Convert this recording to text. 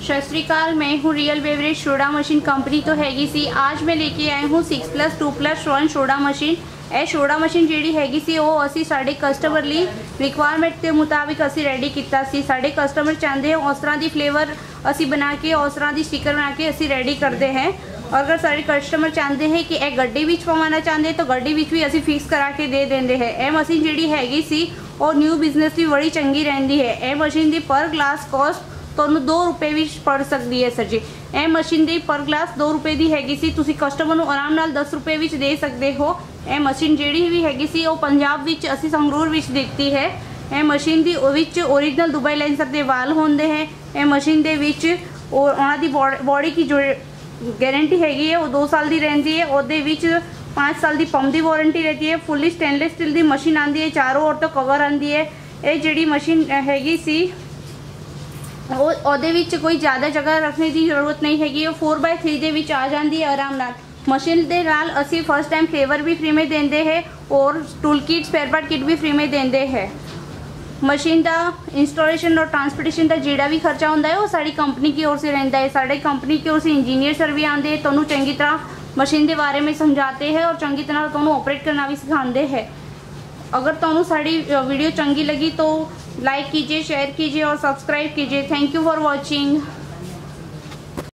ਸਤਿ ਸ਼੍ਰੀ ਅਕਾਲ, ਮੈਂ ਹੂੰ real beverage soda machine company ਤੋਂ ਹੈਗੀ ਸੀ। ਅੱਜ ਮੈਂ ਲੈ ਕੇ ਆਈ ਹੂੰ 6+2+1 ਸ਼ੋਡਾ ਮਸ਼ੀਨ ਇਹ ਸ਼ੋਡਾ ਮਸ਼ੀਨ ਜਿਹੜੀ ਹੈਗੀ ਸੀ, ਉਹ ਅਸੀਂ ਸਾਡੇ ਕਸਟਮਰ ਲਈ ਰਿਕੁਆਇਰਮੈਂਟ ਦੇ ਮੁਤਾਬਿਕ ਅਸੀਂ ਰੈਡੀ ਕੀਤਾ ਸੀ। ਸਾਡੇ ਕਸਟਮਰ ਚਾਹੁੰਦੇ ਹਨ ਉਸ ਤਰ੍ਹਾਂ ਦੀ ਫਲੇਵਰ ਅਸੀਂ ਬਣਾ ਕੇ, ਉਸ ਤਰ੍ਹਾਂ ਦੀ ਸਟicker ਬਣਾ ਕੇ ਅਸੀਂ ਰੈਡੀ ਕਰਦੇ ਹਾਂ। ਔਰ ਅਗਰ ਸਾਡੇ ਕਸਟਮਰ ਚਾਹੁੰਦੇ ਹੈ ਕਿ ਇਹ ਗੱਡੀ ਵਿੱਚ ਪਵਾਉਣਾ ਚਾਹੁੰਦੇ, ਤਾਂ ਗੱਡੀ ਵਿੱਚ ਵੀ ਅਸੀਂ ਫਿਕਸ ਕਰਾ ਕੇ ਦੇ ਦਿੰਦੇ ਹੈ। ਇਹ ਮਸ਼ੀਨ ਜਿਹੜੀ ਹੈਗੀ ਸੀ, ਉਹ ਨਿਊ ਬਿਜ਼ਨਸ ਲਈ ਬੜੀ ਚੰਗੀ ਰਹਿੰਦੀ ਹੈ। ਇਹ ਮਸ਼ੀਨ ਦੀ ਪਰ ਗਲਾਸ ਕੋਸਟ ਤੁਹਾਨੂੰ 2 ਰੁਪਏ ਵਿੱਚ ਪੜ ਸਕਦੀ ਹੈ ਸਰ ਜੀ। ਇਹ ਮਸ਼ੀਨ ਦੀ ਪਰ ਗਲਾਸ 2 ਰੁਪਏ ਦੀ ਹੈਗੀ ਸੀ। ਤੁਸੀਂ ਕਸਟਮਰ ਨੂੰ ਆਰਾਮ ਨਾਲ 10 ਰੁਪਏ ਵਿੱਚ ਦੇ ਸਕਦੇ ਹੋ। ਇਹ ਮਸ਼ੀਨ ਜਿਹੜੀ ਵੀ ਹੈਗੀ ਸੀ, ਉਹ ਪੰਜਾਬ ਵਿੱਚ ਅਸੀਂ ਸੰਗਰੂਰ ਵਿੱਚ ਦਿੱਤੀ ਹੈ। ਇਹ ਮਸ਼ੀਨ ਦੀ ਉਹ ਵਿੱਚ ਓਰੀਜਨਲ ਦੁਬਈ ਲੈਂਸਰ ਦੇ ਵਾਲ ਹੁੰਦੇ ਹੈ। ਇਹ ਮਸ਼ੀਨ ਦੇ ਵਿੱਚ ਉਹਨਾਂ ਦੀ ਬੋਡੀ ਦੀ ਜੋ ਗਾਰੰਟੀ ਹੈਗੀ ਹੈ, ਉਹ 2 ਸਾਲ ਦੀ ਰਹਿੰਦੀ ਹੈ। ਉਹਦੇ ਵਿੱਚ 5 ਸਾਲ ਦੀ ਪੰਪ ਦੀ ਵਾਰੰਟੀ ਰਹਤੀ ਹੈ। ਫੁੱਲੀ ਸਟੇਨਲੈਸ ਸਟੀਲ ਦੀ ਮਸ਼ੀਨ ਆਂਦੀ ਹੈ। ਚਾਰੋਂ ਔਰ ਤੋਂ ਕਵਰ ਆਂਦੀ ਹੈ। ਇਹ ਜਿਹੜੀ ਮਸ਼ੀਨ ਹੈਗੀ ਸੀ ਉਹ ਉਹਦੇ ਵਿੱਚ ਕੋਈ ਜ਼ਿਆਦਾ ਜਗ੍ਹਾ ਰੱਖਣੇ ਦੀ ਜ਼ਰੂਰਤ ਨਹੀਂ ਹੈਗੀ, ਉਹ 4x3 ਦੇ ਵਿੱਚ ਆ ਜਾਂਦੀ ਹੈ ਆਰਾਮ ਨਾਲ। ਮਸ਼ੀਨ ਦੇ ਨਾਲ ਅਸੀਂ ਫਸਟ ਟਾਈਮ ਫੇਵਰ ਵੀ ਫ੍ਰੀ ਮੇ ਦਿੰਦੇ ਹੈ ਔਰ tool kit spare part kit ਵੀ ਫ੍ਰੀ ਮੇ ਦਿੰਦੇ ਹੈ। ਮਸ਼ੀਨ ਦਾ ਇੰਸਟਾਲੇਸ਼ਨ ਔਰ ਟ੍ਰਾਂਸਪੋਰਟੇਸ਼ਨ ਦਾ ਜਿਹੜਾ ਵੀ ਖਰਚਾ ਹੁੰਦਾ ਹੈ, ਉਹ ਸਾਡੀ ਕੰਪਨੀ ਕੀ ਔਰ ਸੇ ਰਹਿੰਦਾ ਹੈ। ਸਾਡੇ ਕੰਪਨੀ ਕੀ ਔਰ ਸੇ ਇੰਜੀਨੀਅਰ ਸਰ ਵੀ ਆਉਂਦੇ ਤੁਹਾਨੂੰ ਚੰਗੀ ਤਰ੍ਹਾਂ ਮਸ਼ੀਨ ਦੇ ਬਾਰੇ ਵਿੱਚ ਸਮਝਾਤੇ ਹੈ ਔਰ ਚੰਗੀ ਤਰ੍ਹਾਂ ਤੁਹਾਨੂੰ ਆਪਰੇਟ ਕਰਨਾ ਵੀ ਸਿਖਾਉਂਦੇ ਹੈ। अगर ਤੁਹਾਨੂੰ ਸਾਡੀ वीडियो चंगी लगी तो लाइक कीजिए शेयर कीजिए और सब्सक्राइब कीजिए थैंक यू फॉर वॉचिंग